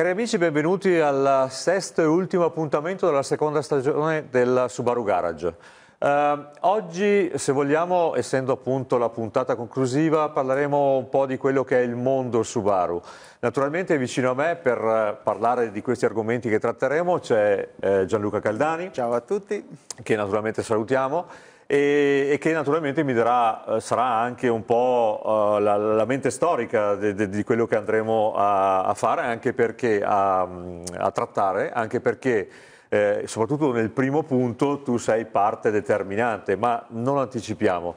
Cari amici, benvenuti al sesto e ultimo appuntamento della seconda stagione del Subaru Garage. Uh, oggi, se vogliamo, essendo appunto la puntata conclusiva, parleremo un po' di quello che è il mondo Subaru. Naturalmente vicino a me per uh, parlare di questi argomenti che tratteremo c'è uh, Gianluca Caldani. Ciao a tutti. Che naturalmente salutiamo e, e che naturalmente mi darà, eh, sarà anche un po' uh, la, la, mente storica di, di, di, quello che andremo a, a fare, anche perché a, a trattare, anche perché eh, soprattutto nel primo punto tu sei parte determinante, ma non anticipiamo.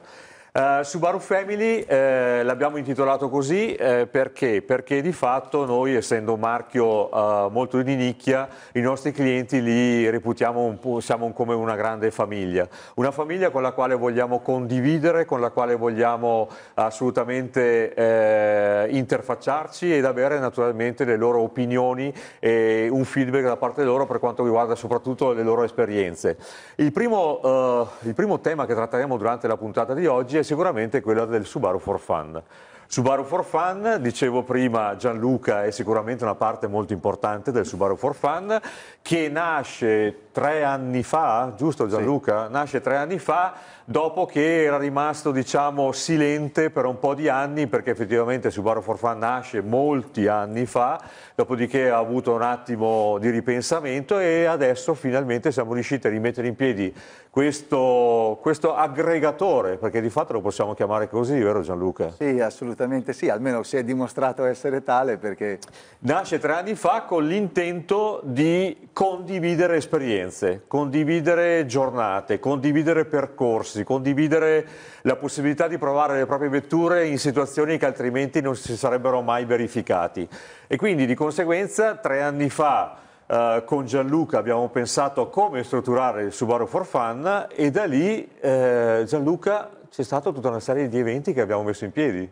Uh, Subaru Family eh, l'abbiamo intitolato così eh, perché? perché? di fatto noi essendo un marchio uh, molto di nicchia i nostri clienti li reputiamo un siamo come una grande famiglia, una famiglia con la quale vogliamo condividere, con la quale vogliamo assolutamente eh, interfacciarci ed avere naturalmente le loro opinioni e un feedback da parte loro per quanto riguarda soprattutto le loro esperienze. Il primo, uh, il primo tema che tratteremo durante la puntata di oggi è sicuramente quella del Subaru for Fun. Subaru for Fun, dicevo prima Gianluca è sicuramente una parte molto importante del Subaru for Fun che nasce tre anni fa, giusto Gianluca? Sì. Nasce tre anni fa dopo che era rimasto diciamo silente per un po' di anni perché effettivamente Subaru for Fun nasce molti anni fa, dopodiché ha avuto un attimo di ripensamento e adesso finalmente siamo riusciti a rimettere in piedi questo, questo aggregatore, perché di fatto lo possiamo chiamare così, vero Gianluca? Sì, assolutamente sì, almeno si è dimostrato essere tale perché... Nasce tre anni fa con l'intento di condividere esperienze, condividere giornate, condividere percorsi, condividere la possibilità di provare le proprie vetture in situazioni che altrimenti non si sarebbero mai verificati. E quindi di conseguenza tre anni fa Uh, con Gianluca abbiamo pensato a come strutturare il Subaru for Fun e da lì uh, Gianluca c'è stata tutta una serie di eventi che abbiamo messo in piedi.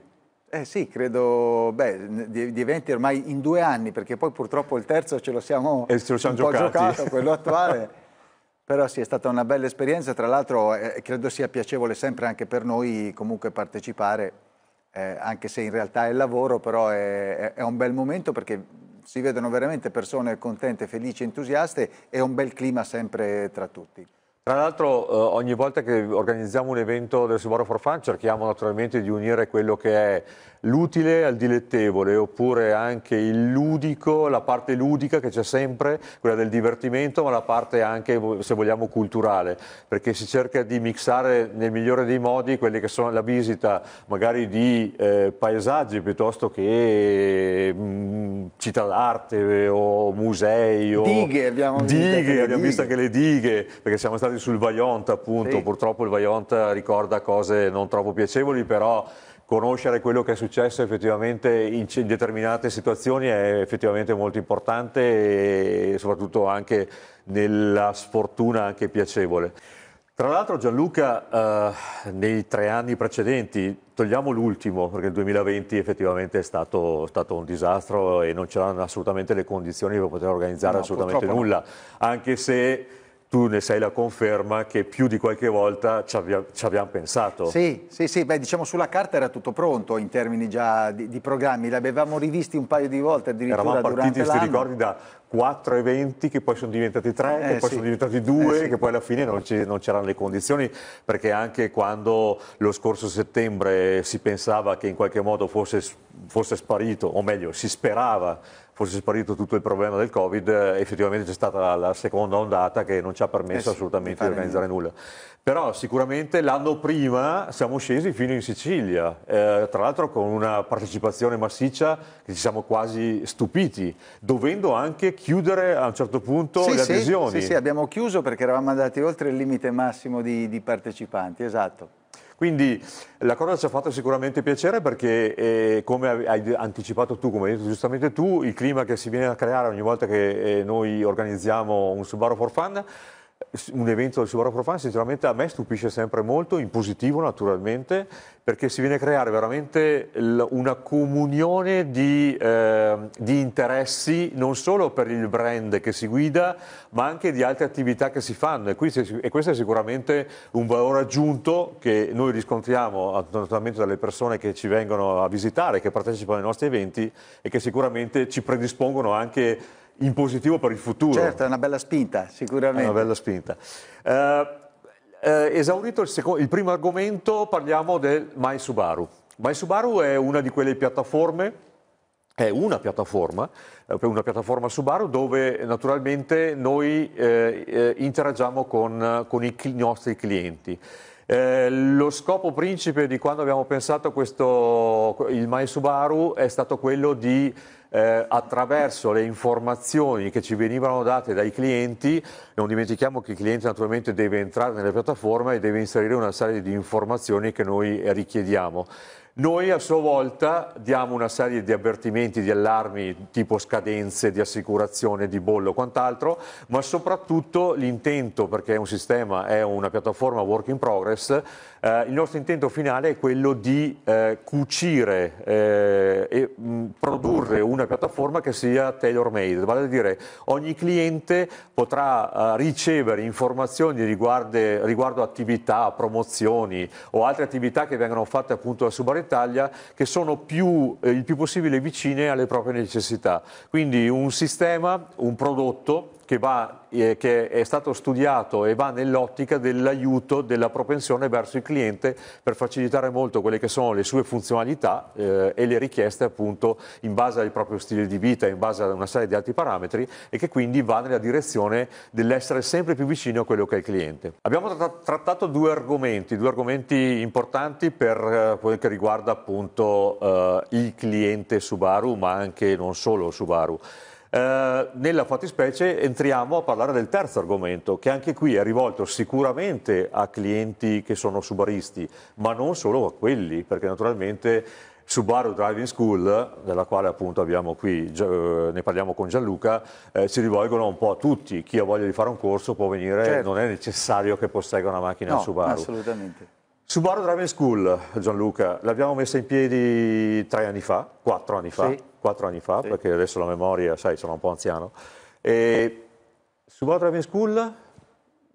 Eh sì, credo, beh, di, di, eventi ormai in due anni, perché poi purtroppo il terzo ce lo siamo, e ce lo siamo un giocati. giocato, quello attuale. Però sì, è stata una bella esperienza, tra l'altro eh, credo sia piacevole sempre anche per noi comunque partecipare, eh, anche se in realtà è lavoro, però è, è un bel momento perché si vedono veramente persone contente, felici, entusiaste e un bel clima sempre tra tutti. Tra l'altro eh, ogni volta che organizziamo un evento del Subaru for Fun cerchiamo naturalmente di unire quello che è l'utile al dilettevole oppure anche il ludico, la parte ludica che c'è sempre, quella del divertimento ma la parte anche se vogliamo culturale. Perché si cerca di mixare nel migliore dei modi quelli che sono la visita magari di eh, paesaggi piuttosto che mh, mm, città d'arte o musei o dighe abbiamo, dighe, abbiamo visto anche le dighe perché siamo stati sul Vaillant appunto, sì. purtroppo il Vaillant ricorda cose non troppo piacevoli, però conoscere quello che è successo effettivamente in determinate situazioni è effettivamente molto importante e soprattutto anche nella sfortuna anche piacevole. Tra l'altro Gianluca, eh, nei tre anni precedenti, togliamo l'ultimo, perché il 2020 effettivamente è stato, stato un disastro e non c'erano assolutamente le condizioni per poter organizzare no, assolutamente nulla, anche se tu ne sei la conferma che più di qualche volta ci, abbia, ci abbiamo pensato. Sì, sì, sì, beh diciamo sulla carta era tutto pronto in termini già di, di programmi, li avevamo rivisti un paio di volte addirittura Eravamo partiti, durante ti ricordi, da quattro eventi che poi sono diventati tre, eh, che poi sì. sono diventati due, eh, sì. che poi alla fine non, non c'erano le condizioni, perché anche quando lo scorso settembre si pensava che in qualche modo fosse, fosse sparito, o meglio si sperava fosse sparito tutto il problema del Covid, effettivamente c'è stata la, la seconda ondata che non ci ha permesso eh sì, assolutamente di, organizzare nulla. Però sicuramente l'anno prima siamo scesi fino in Sicilia, eh, tra l'altro con una partecipazione massiccia che ci siamo quasi stupiti, dovendo anche chiudere a un certo punto sì, le adesioni. Sì, sì, abbiamo chiuso perché eravamo andati oltre il limite massimo di, di partecipanti, esatto. Quindi la cosa ci ha fatto sicuramente piacere perché, eh, come hai anticipato tu, come hai detto giustamente tu, il clima che si viene a creare ogni volta che eh, noi organizziamo un Subaru for Fun un evento del Subaru Profan sinceramente a me stupisce sempre molto, in positivo naturalmente, perché si viene a creare veramente una comunione di, eh, di, interessi non solo per il brand che si guida, ma anche di altre attività che si fanno. E, qui, e questo è sicuramente un valore aggiunto che noi riscontriamo naturalmente dalle persone che ci vengono a visitare, che partecipano ai nostri eventi e che sicuramente ci predispongono anche in positivo per il futuro. Certo, è una bella spinta, sicuramente. È una bella spinta. Eh, eh, esaurito il, secondo, il, primo argomento, parliamo del My Subaru. My Subaru è una di quelle piattaforme, è una piattaforma, eh, una piattaforma Subaru dove naturalmente noi eh, eh interagiamo con, con i nostri clienti. Eh, lo scopo principe di quando abbiamo pensato questo, il My Subaru è stato quello di eh, attraverso le informazioni che ci venivano date dai clienti, non dimentichiamo che il cliente naturalmente deve entrare nella piattaforma e deve inserire una serie di informazioni che noi richiediamo. Noi a sua volta diamo una serie di avvertimenti, di allarmi tipo scadenze di assicurazione, di bollo o quant'altro, ma soprattutto l'intento, perché è un sistema, è una piattaforma work in progress, eh, il nostro intento finale è quello di eh, cucire eh, e mh, produrre una piattaforma che sia tailor made, vale a dire ogni cliente potrà eh, ricevere informazioni riguardo, riguardo attività, promozioni o altre attività che vengono fatte appunto da Subaru Italia che sono più, eh, il più possibile vicine alle proprie necessità. Quindi un sistema, un prodotto che, va, eh, che, è stato studiato e va nell'ottica dell'aiuto, della propensione verso il cliente per facilitare molto quelle che sono le sue funzionalità eh, e le richieste appunto in base al proprio stile di vita, in base a una serie di altri parametri e che quindi va nella direzione dell'essere sempre più vicino a quello che è il cliente. Abbiamo tra trattato due argomenti, due argomenti importanti per eh, quel che riguarda appunto eh, il cliente Subaru, ma anche non solo Subaru. Eh, nella fattispecie entriamo a parlare del terzo argomento, che anche qui è rivolto sicuramente a clienti che sono subaristi, ma non solo a quelli, perché naturalmente Subaru Driving School, della quale appunto abbiamo qui, eh, ne parliamo con Gianluca, eh, si rivolgono un po' a tutti. Chi ha voglia di fare un corso può venire, certo. non è necessario che possegga una macchina no, Subaru. assolutamente. Subaru Driving School, Gianluca, l'abbiamo messa in piedi tre anni fa, quattro anni fa. Sì quattro anni fa, sì. perché adesso la memoria, sai, sono un po' anziano. E Subaru Driving School,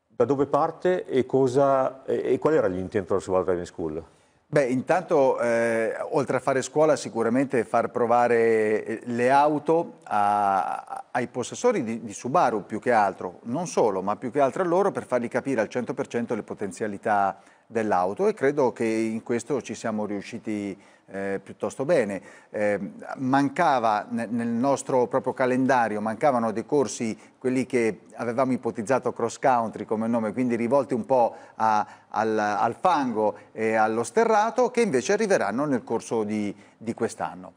da dove parte e, cosa, e qual era l'intento della Subaru Driving School? Beh, intanto, eh, oltre a fare scuola, sicuramente far provare eh, le auto a, ai possessori di, di, Subaru più che altro, non solo, ma più che altro a loro per fargli capire al 100% le potenzialità dell'auto e credo che in questo ci siamo riusciti eh, piuttosto bene. Eh, mancava nel nostro proprio calendario, mancavano dei corsi, quelli che avevamo ipotizzato cross country come nome, quindi rivolti un po' a, al, al, fango e allo sterrato, che invece arriveranno nel corso di, di quest'anno.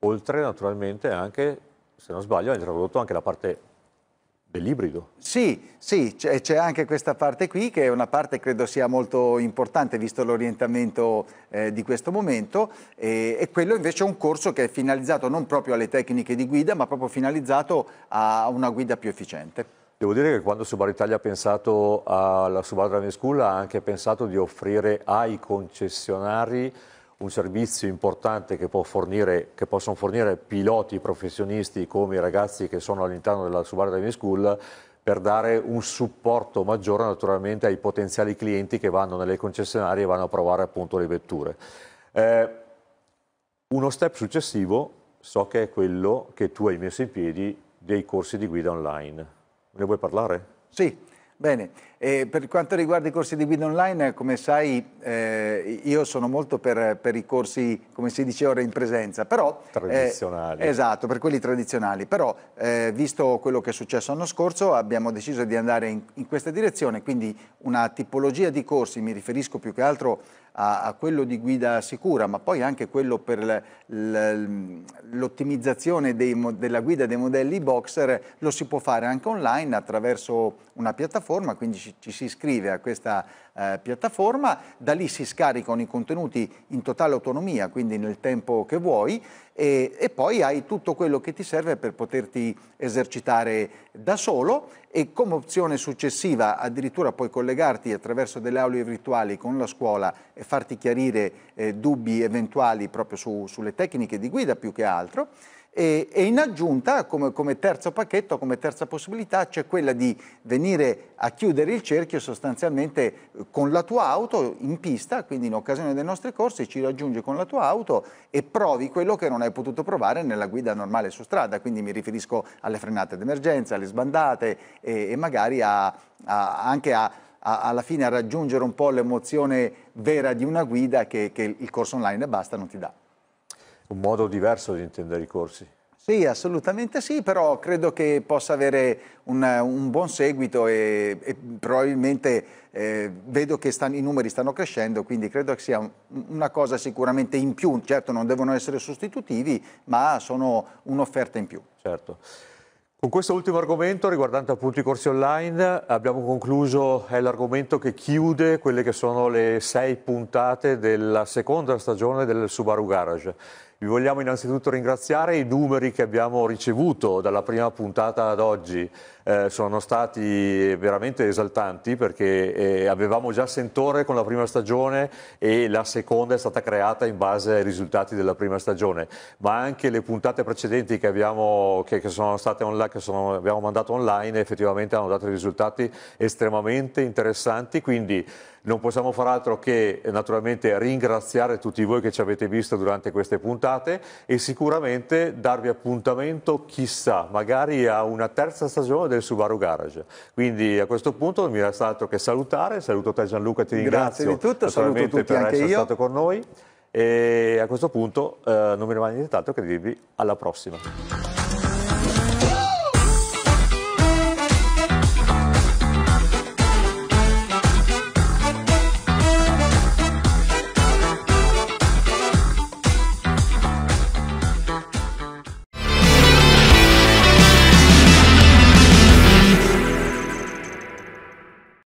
Oltre naturalmente anche, se non sbaglio, ha introdotto anche la parte dell'ibrido. Sì, sì, c'è anche questa parte qui che è una parte credo sia molto importante visto l'orientamento eh, di questo momento e, e, quello invece è un corso che è finalizzato non proprio alle tecniche di guida ma proprio finalizzato a una guida più efficiente. Devo dire che quando Subaru Italia ha pensato alla Subaru Driving School ha anche pensato di offrire ai concessionari un servizio importante che, fornire, che, possono fornire piloti professionisti come i ragazzi che sono all'interno della Subaru Driving School per dare un supporto maggiore naturalmente ai potenziali clienti che vanno nelle concessionarie e vanno a provare appunto le vetture. Eh, uno step successivo so che è quello che tu hai messo in piedi dei corsi di guida online. Ne vuoi parlare? Sì, Bene, e per quanto riguarda i corsi di guida online, come sai, eh, io sono molto per, per, i corsi, come si dice ora, in presenza, però... Eh, tradizionali. Eh, esatto, per quelli tradizionali, però eh, visto quello che è successo l'anno scorso abbiamo deciso di andare in, in questa direzione, quindi una tipologia di corsi, mi riferisco più che altro a, a quello di guida sicura, ma poi anche quello per l'ottimizzazione della guida dei modelli boxer, lo si può fare anche online attraverso una piattaforma, quindi ci, ci si iscrive a questa, eh, piattaforma, da lì si scaricano i contenuti in totale autonomia, quindi nel tempo che vuoi e, e, poi hai tutto quello che ti serve per poterti esercitare da solo e come opzione successiva addirittura puoi collegarti attraverso delle aule virtuali con la scuola e farti chiarire eh, dubbi eventuali proprio su, sulle tecniche di guida più che altro e, e in aggiunta, come, come, terzo pacchetto, come terza possibilità, c'è quella di venire a chiudere il cerchio sostanzialmente eh, con la tua auto in pista, quindi in occasione dei nostri corsi ci raggiungi con la tua auto e provi quello che non hai potuto provare nella guida normale su strada, quindi mi riferisco alle frenate d'emergenza, alle sbandate e, e magari a, a, anche a alla fine a raggiungere un po' l'emozione vera di una guida che, che il corso online e basta non ti dà un modo diverso di intendere i corsi. Sì, assolutamente sì, però credo che possa avere un, un buon seguito e, e probabilmente eh, vedo che stanno, i numeri stanno crescendo, quindi credo che sia un, una cosa sicuramente in più. Certo non devono essere sostitutivi, ma sono un'offerta in più. Certo. Con questo ultimo argomento riguardante appunto i corsi online abbiamo concluso, è l'argomento che chiude quelle che sono le sei puntate della seconda stagione del Subaru Garage. Vi vogliamo innanzitutto ringraziare, i numeri che abbiamo ricevuto dalla prima puntata ad oggi. Eh, sono stati veramente esaltanti perché eh, avevamo già sentore con la prima stagione e la seconda è stata creata in base ai risultati della prima stagione, ma anche le puntate precedenti che abbiamo, che, che sono state online, che sono, abbiamo mandato online effettivamente hanno dato risultati estremamente interessanti, quindi non possiamo far altro che naturalmente ringraziare tutti voi che ci avete visto durante queste puntate e sicuramente darvi appuntamento, chissà, magari a una terza stagione del Subaru Garage. Quindi a questo punto non mi resta altro che salutare, saluto te Gianluca, ti ringrazio Grazie di tutto, saluto tutti per anche essere io. stato con noi e a questo punto eh, non mi rimane nient'altro che dirvi alla prossima.